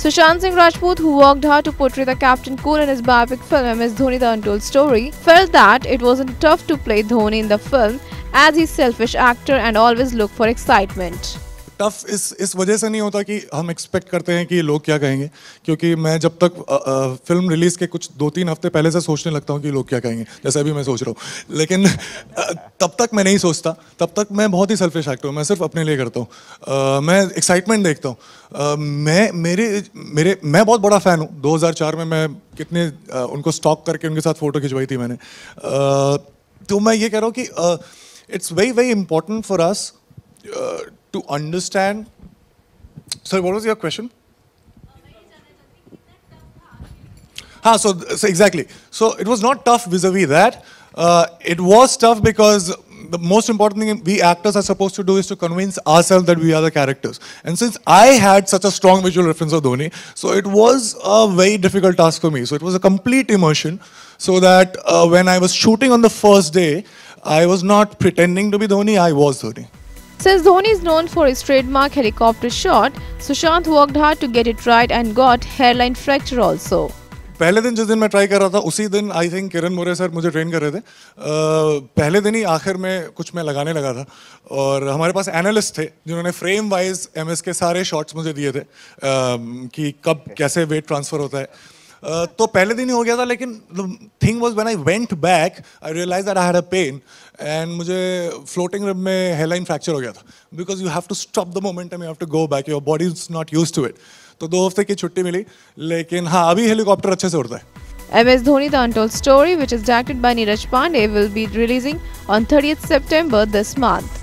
Sushant Singh Rajput, who worked hard to portray the Captain Cool in his biopic film MS Dhoni The Untold Story, felt that it wasn't tough to play Dhoni in the film as he's selfish actor and always look for excitement. Tough इस इस वजह से नहीं होता कि हम expect करते हैं कि लोग क्या कहेंगे। क्योंकि मैं जब तक अ, अ, फ़िल्म रिलीज़ के कुछ दो तीन हफ़्ते पहले से सोचने लगता हूँ कि लोग क्या कहेंगे जैसे अभी मैं सोच रहा हूँ। लेकिन अ, तब तक मैं नहीं सोचता। तब तक मैं बहुत ही सेल्फिश एक्टर हूँ मैं सिर्फ़ अपने लिए करता हूँ। मैं एक्साइटमेंट देखता हूँ। मैं मेरे मेरे मैं बहुत बड़ा फ़ैन हूँ। 2004 में मैं कितने उनको स्टॉक करके उनके साथ फ़ोटो खिंचवाई थी मैंने। तो मैं ये कह रहा हूँ कि it's very very important for us to understand. Sorry, what was your question? Ah, so, so exactly. So it was not tough vis-a-vis that. Uh, it was tough because the most important thing we actors are supposed to do is to convince ourselves that we are the characters. And since I had such a strong visual reference of Dhoni, so it was a very difficult task for me. So it was a complete immersion. So that uh, when I was shooting on the first day, I was not pretending to be Dhoni, I was Dhoni. Since Dhoni is known for his trademark helicopter shot, Sushant worked hard to get it right and got hairline fracture also. पहले दिन जिस दिन मैं try कर रहा था उसी दिन I think Kiran More sir मुझे ट्रेन कर रहे थे। अह, पहले दिन ही आखिर में कुछ मैं लगाने लगा था। और हमारे पास एनालिस्ट थे जिन्होंने फ्रेम वाइज एम के सारे शॉट्स मुझे दिए थे अह, कि कब कैसे वेट ट्रांसफ़र होता है। अह, तो पहले दिन ही हो गया था लेकिन thing was when I went back I realise that I had a pain and मुझे फ्लोटिंग रिब में हेयरलाइन फ्रैक्चर हो गया था। Because you have to stop the momentum you have to go back your body is not use to it तो दो हफ़्ते की छुट्टी मिली लेकिन हाँ अभी हेलीकॉप्टर अच्छे से उड़ता है। MS Dhoni The Untold Story, which is directed by Neeraj Pandey, will be releasing on 30th September this month.